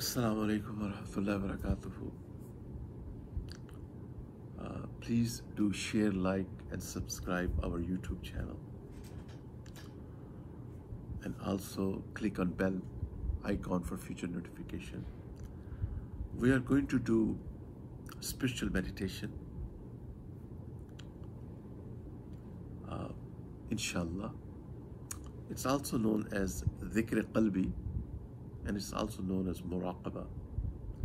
Assalamu alaikum wa rahmatullahi wa barakatuhu. Uh, please do share, like, and subscribe our YouTube channel. And also click on bell icon for future notification. We are going to do spiritual meditation. Uh, inshallah. It's also known as dhikr qalbi and it's also known as muraqabah.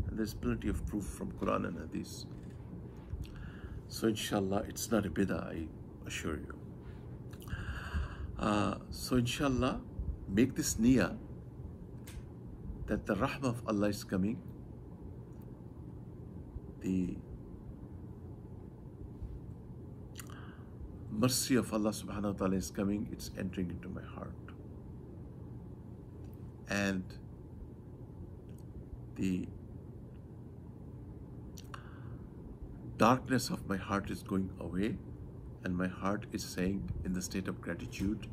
And there's plenty of proof from Quran and Hadith. So inshallah, it's not a bid'ah, I assure you. Uh, so inshallah, make this niyyah that the rahmah of Allah is coming, the mercy of Allah subhanahu wa ta'ala is coming, it's entering into my heart. And the darkness of my heart is going away and my heart is saying in the state of gratitude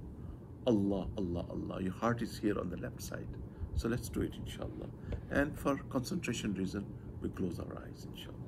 Allah Allah Allah your heart is here on the left side. So let's do it inshallah. And for concentration reason we close our eyes inshallah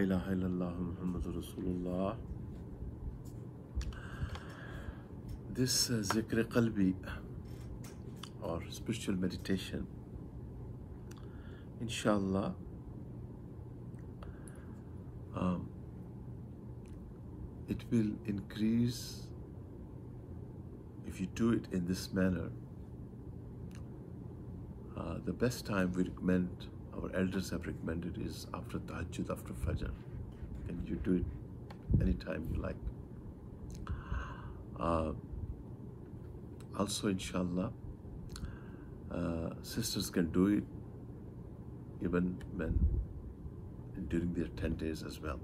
ilaha illallah Muhammadur Rasulullah. This uh, zikr qalbi or spiritual meditation, inshallah, um, it will increase if you do it in this manner. Uh, the best time we recommend, our elders have recommended, is after Tahajjud, after Fajr. And you do it anytime you like. Uh, also, inshallah, uh, sisters can do it even when during their 10 days as well.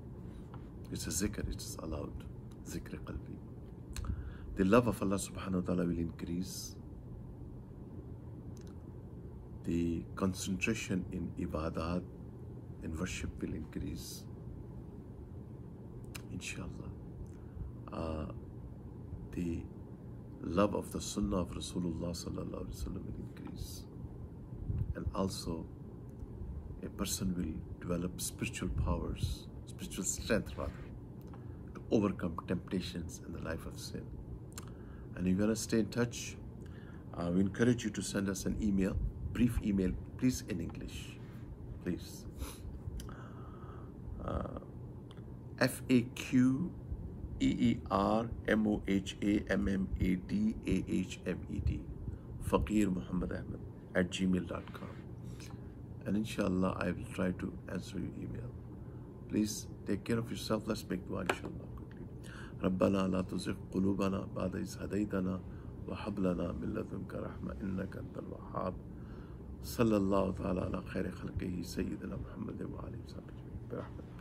It's a zikr, it's allowed. Zikr qalbi. The love of Allah subhanahu wa ta'ala will increase. The concentration in ibadat, in worship will increase. Inshallah. Uh, the love of the sunnah of Rasulullah sallallahu alaihi wasallam will increase. And also, a person will develop spiritual powers, spiritual strength rather, to overcome temptations in the life of sin. And if you want to stay in touch, uh, we encourage you to send us an email, brief email, please in English, please. Uh, FAQ E E R M O H A M M A D A H M E D, Faqir Muhammad Ahmed at gmail.com. And inshallah, I will try to answer your email. Please take care of yourself. Let's make dua inshallah. ربنا لا تزغ قلوبنا بعد إذ هديتنا وهب لنا من لدنك رحمة إنك أنت الوهاب صلى الله تعالى على خير خلقه سيدنا محمد وعلى آله وصحبه برحمته